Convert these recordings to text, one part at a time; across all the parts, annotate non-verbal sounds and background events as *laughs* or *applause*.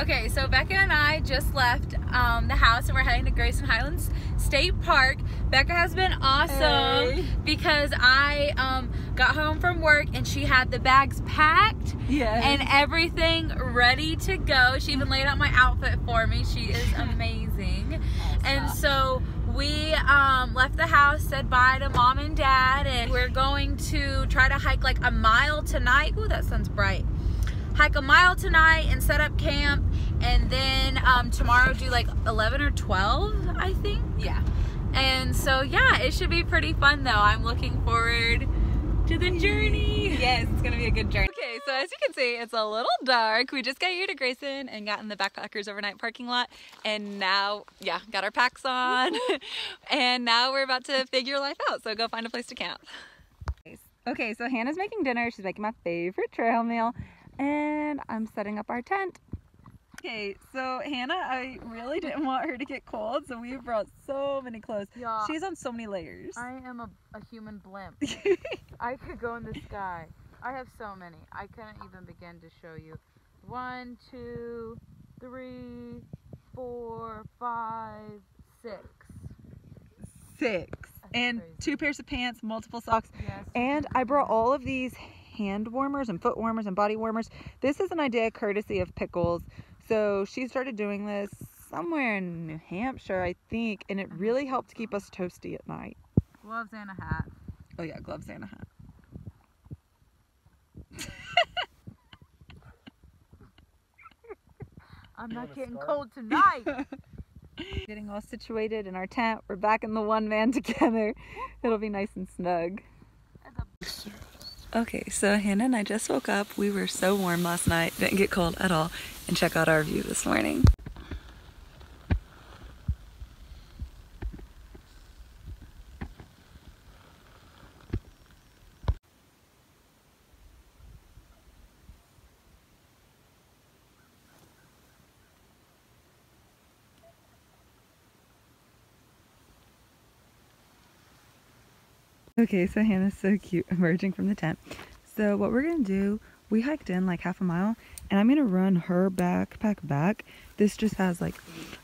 Okay, so Becca and I just left um, the house and we're heading to Grayson Highlands State Park. Becca has been awesome Hey. because I um, got home from work and she had the bags packed Yes. and everything ready to go. She even laid out my outfit for me. She is *laughs* amazing. and so we um, left the house, said bye to mom and dad, and we're going to try to hike like a mile tonight. Ooh, that sun's bright. Hike a mile tonight and set up camp, and then um, tomorrow do like 11 or 12, I think. yeah. And so yeah, it should be pretty fun though. I'm looking forward to the journey. Yes, it's gonna be a good journey. Okay, so as you can see, it's a little dark. We just got here to Grayson and got in the backpackers overnight parking lot, and now, yeah, got our packs on, *laughs* and now we're about to figure life out. So go find a place to camp. Okay, so Hannah's making dinner. She's making my favorite trail meal, and I'm setting up our tent. Okay, so Hannah, I really didn't want her to get cold, so we brought so many clothes. Yeah. She's on so many layers. I am a, a human blimp. *laughs* I could go in the sky. I have so many. I couldn't even begin to show you. One, two, three, four, five, six. Six. That's And crazy. two pairs of pants, multiple socks. Yes. And I brought all of these hand warmers and foot warmers and body warmers. This is an idea courtesy of Pickles. So she started doing this somewhere in New Hampshire, I think, and it really helped keep us toasty at night. gloves and a hat. Oh yeah, gloves and a hat. *laughs* I'm not getting cold tonight. *laughs* Getting all situated in our tent. We're back in the one van *laughs* together. It'll be nice and snug. Okay, so Hannah and I just woke up. We were so warm last night, didn't get cold at all. And check out our view this morning. Okay, so Hannah's so cute *laughs* emerging from the tent. So what we're gonna do, we hiked in like half a mile and I'm gonna run her backpack back. This just has like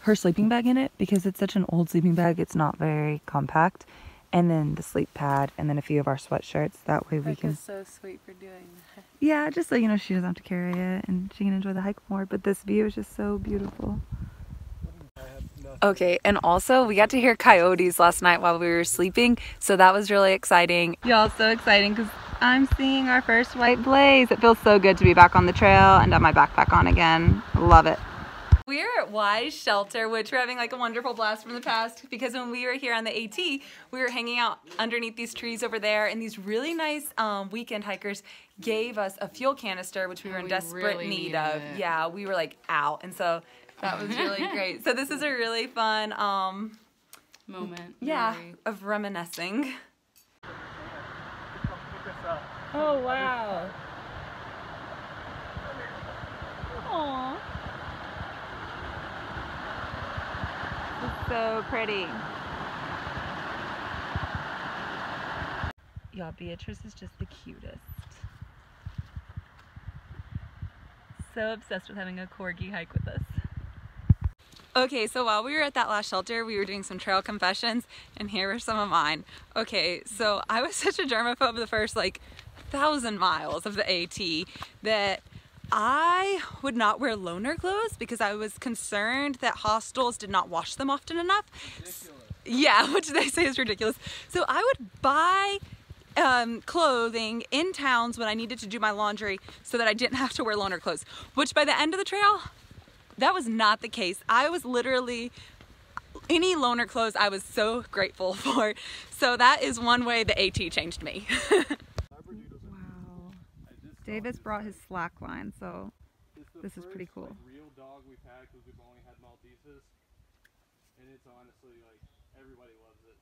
her sleeping bag in it because it's such an old sleeping bag, it's not very compact. And then the sleep pad and then a few of our sweatshirts. That way we can so sweet for doing that. Yeah, just so you know she doesn't have to carry it and she can enjoy the hike more. But this view is just so beautiful. Okay, and also we got to hear coyotes last night while we were sleeping, so that was really exciting. Y'all, so exciting because I'm seeing our first white blaze. It feels so good to be back on the trail and have my backpack on again. Love it. We're at Wise Shelter, which we're having like a wonderful blast from the past because when we were here on the AT, we were hanging out underneath these trees over there, and these really nice um, weekend hikers gave us a fuel canister, which we were in we desperate really need of. it. Yeah, we were like out, and so that was really *laughs* great. So this is a really fun, um, moment. yeah, Very- of reminiscing. Oh wow. Aww. It's so pretty. Y'all, Beatrice is just the cutest. So obsessed with having a corgi hike with us. Okay, so while we were at that last shelter, we were doing some trail confessions, and here are some of mine. Okay, so I was *laughs* such a germaphobe the first like thousand miles of the AT that I would not wear loaner clothes because I was concerned that hostels did not wash them often enough. Yeah, *laughs* which they say is ridiculous. So I would buy um, clothing in towns when I needed to do my laundry so that I didn't have to wear loaner clothes. Which by the end of the trail, that was not the case. I was literally any loaner clothes I was so grateful *laughs* for. So that is one way the AT changed me. wow. Davis brought his slack line, so this is pretty cool. real dog we've had because we've only had Malteses, and it's honestly like everybody loves it.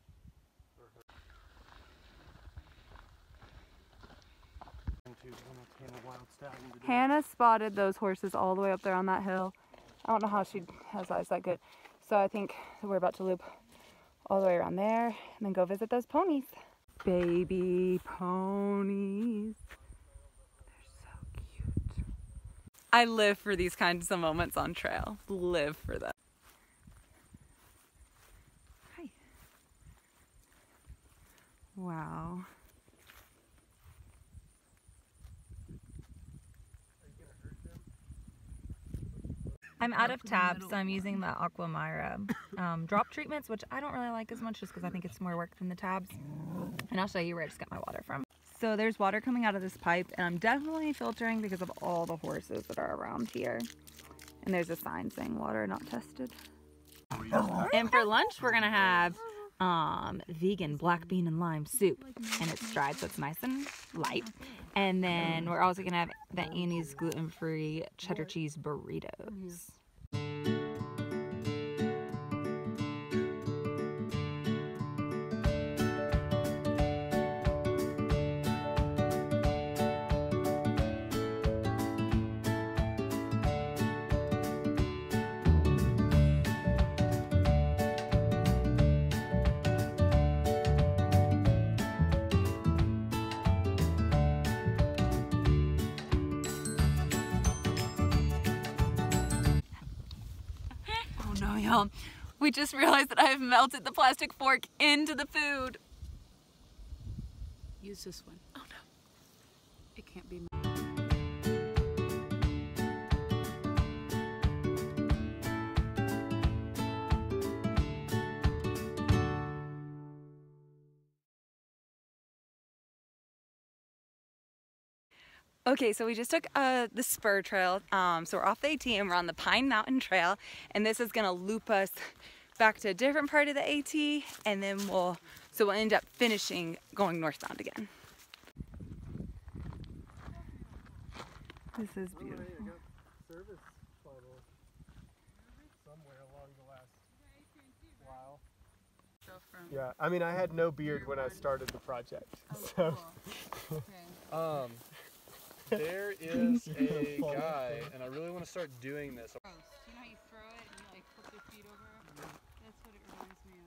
Or her. Into Hamilton Wild Stallion today. Hannah spotted those horses all the way up there on that hill. I don't know how she has eyes that good. So I think we're about to loop all the way around there and then go visit those ponies. Baby ponies. They're so cute. I live for these kinds of moments on trail. Live for them. Hi. Wow. I'm out of tabs, so I'm using the Aquamira um, drop treatments, which I don't really like as much just because I think it's more work than the tabs. And I'll show you where I just got my water from. So there's water coming out of this pipe and I'm definitely filtering because of all the horses that are around here. And there's a sign saying water not tested. And for lunch, we're going to have um, vegan black bean and lime soup. And it's dried, so it's nice and light. And then we're also going to have the Annie's gluten-free cheddar cheese burritos. Y'all. We just realized that I have melted the plastic fork into the food. Use this one. Oh no. It can't be. Okay, so we just took uh, the spur trail. Um, so we're off the AT and we're on the Pine Mountain Trail. And this is gonna loop us back to a different part of the AT. And then we'll, so we'll end up finishing going northbound again. This is beautiful. I got service photos somewhere along the last while. Yeah, I mean, I had no beard when I started the project, so. *laughs* um, there *laughs* is a guy, and I really want to start doing this. Gross. You know how you throw it and you like flip your feet over? That's what it reminds me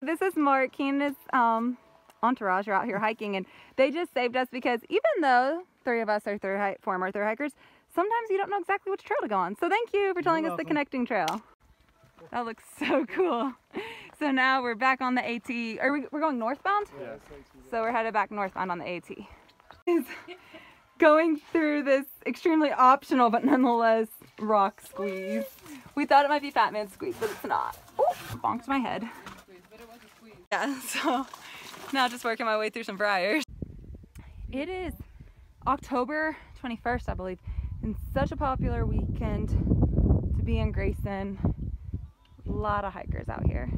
of. This is Mark. He and his um, entourage are out here hiking, and they just saved us because even though three of us are through hi- former through hikers, sometimes you don't know exactly which trail to go on. So thank you for telling us the connecting trail. That looks so cool. So now we're back on the AT. Are we? We're going northbound. Yeah. So we're headed back northbound on the AT. Going through this extremely optional but nonetheless rock squeeze. We thought it might be Fat Man squeeze, but it's not. Oh, bonked my head. Yeah, *laughs* so now just working my way through some briars. It is October 21st, I believe, and such a popular weekend to be in Grayson. A lot of hikers out here.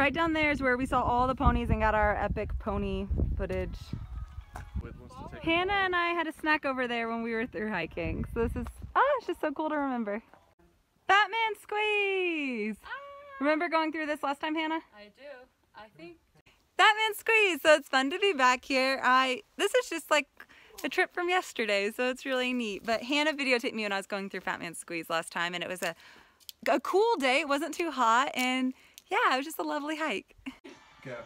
Right down there is where we saw all the ponies and got our epic pony footage. With wants to take Hannah and I had a snack over there when we were through hiking. So this is, oh, it's just so cool to remember. Fat Man Squeeze! Ah. Remember going through this last time, Hannah? I do. I think. Fat Man Squeeze! So it's fun to be back here. I This is just like a trip from yesterday, so it's really neat. But Hannah videotaped me when I was going through Fat Man Squeeze last time, and it was a, a cool day. It wasn't too hot, and yeah, it was just a lovely hike. Go.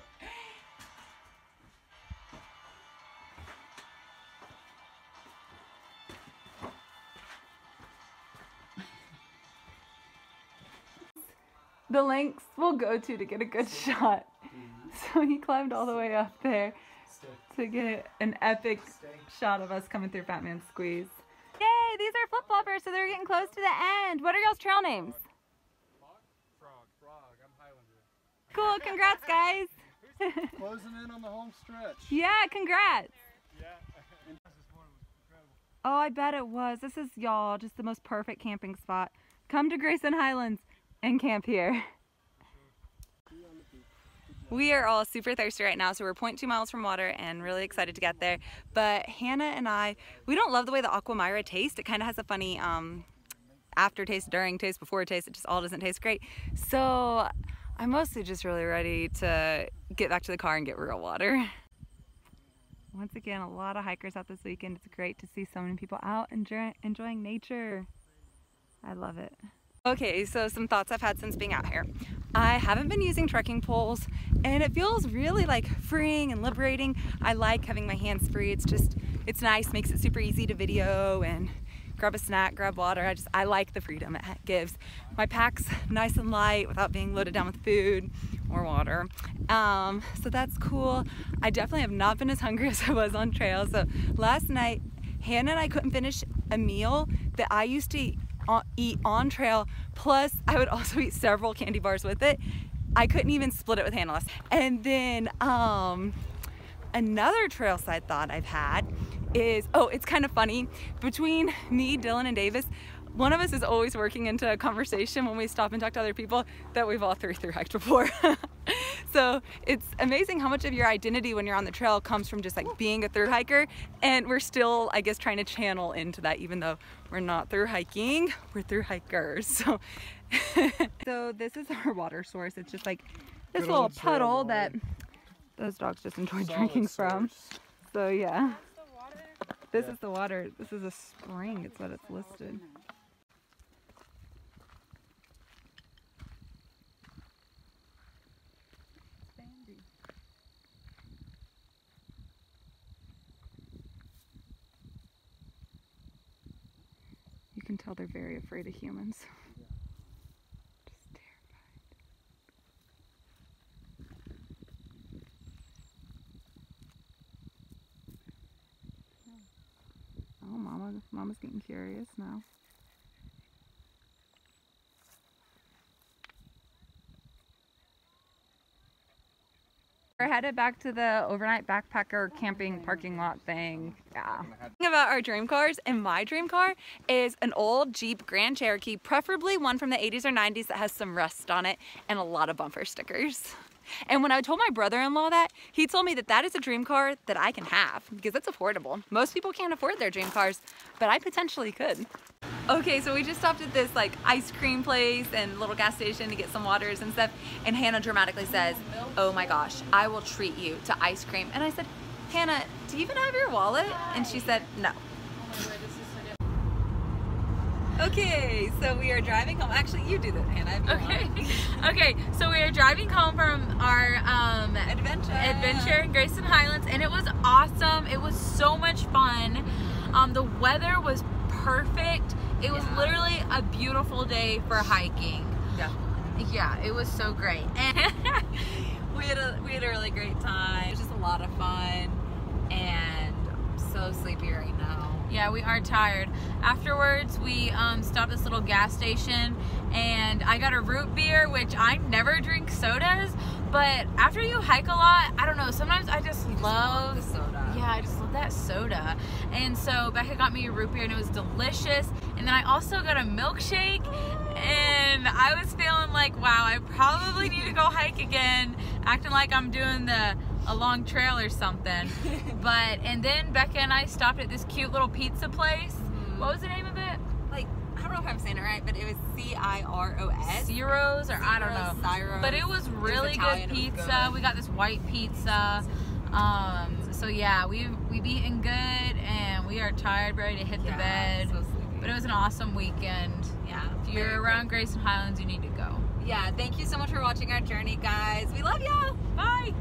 the lengths we'll go to to get a good shot. Mm-hmm. So he climbed all the way up there to get an epic shot of us coming through Fat Man Squeeze. Yay, these are flip floppers, so they're getting close to the end. What are y'all's trail names? Cool, congrats, guys. *laughs* Closing in on the home stretch. yeah, congrats. Yeah. and this morning was incredible. Oh, I bet it was. This is y'all, just the most perfect camping spot. Come to Grayson Highlands and camp here. We are all super thirsty right now, so we're 0.2 miles from water and really excited to get there. But Hannah and I, we don't love the way the Aquamira tastes. It kind of has a funny um, aftertaste, during taste, before taste. It just all doesn't taste great. So I'm mostly just really ready to get back to the car and get real water. *laughs* Once again, a lot of hikers out this weekend. It's great to see so many people out enjoy enjoying nature. I love it. Okay, so some thoughts I've had since being out here. I haven't been using trekking poles and it feels really like freeing and liberating. I like having my hands free. It's just, it's nice, makes it super easy to video and grab a snack, grab water. I just, I like the freedom it gives. My pack's *laughs* nice and light without being loaded down with food or water. Um, so that's cool. I definitely have not been as hungry *laughs* as I was on trail. So last night, Hannah and I couldn't finish a meal that I used to eat on, trail. Plus, I would *laughs* also eat several candy bars with it. I couldn't even split it with Hannah. And then um, another trail side thought I've had is, oh, it's kind of funny. Between me, Dylan, and Davis, one of us is always working into a conversation when we stop and talk to other people that we've all three through hiked before. *laughs* so it's amazing how much of your identity when you're on the trail comes from just like being a through hiker and we're still I guess trying to channel into that even though we're not through hiking, we're through hikers. *laughs* So *laughs* so this is our water source. It's just like this Good little puddle that those dogs just enjoy drinking from. So yeah. That's the water. This Yeah. is the water. This is a spring. It's what it's listed. You can tell they're very afraid of humans. *laughs* Just terrified. Oh, mama, mama's getting curious now. We're headed back to the overnight backpacker camping parking lot thing. Yeah. Thing about our dream cars, and my dream car is an old Jeep Grand Cherokee, preferably one from the 80s or 90s that has some rust on it and a lot of bumper stickers. And when I told my brother-in-law that, he told me that that is a dream car that I can have because it's affordable. Most people can't afford their dream cars, but I potentially could. Okay, so we just stopped at this like ice cream place and little gas station to get some waters and stuff. And Hannah dramatically says, oh my gosh, I will treat you to ice cream. And I said, Hannah, do you even have your wallet? And she said, no. Okay, so we are driving home. Actually, you do that, Hannah. Okay. *laughs* okay, so we are driving home from our um, Adventure. adventure in Grayson Highlands, and it was awesome. It was so much fun. Um, the weather was perfect. It was Yeah. literally a beautiful day for hiking. Yeah. Yeah, it was so great. And *laughs* we had a we had a really great time. It was just a lot of fun, and I'm so sleepy right now. yeah, we are tired. Afterwards, we um, stopped this little gas station, and I got a root beer, which I never drink sodas. But after you hike a lot, I don't know. Sometimes I just love the soda. Yeah, I just love that soda. And so Becca got me a root beer and it was delicious. And then I also got a milkshake and I was feeling like, wow, I probably need to go *laughs* hike again, acting like I'm doing the a long trail or something. *laughs* but and then Becca and I stopped at this cute little pizza place. What was the name of it? Like I don't know if I'm saying it right, but it was C I R O S. Zeros or I don't know. Cyros. But it was really Italian, good it was pizza. good. We got this white pizza. Um, so yeah, we we've eaten good and we are tired, ready to hit the bed. So. But it was an awesome weekend. yeah. If you're good. around Grayson Highlands, you need to go. Yeah. Thank you so much for watching our journey, guys. We love y'all. Bye.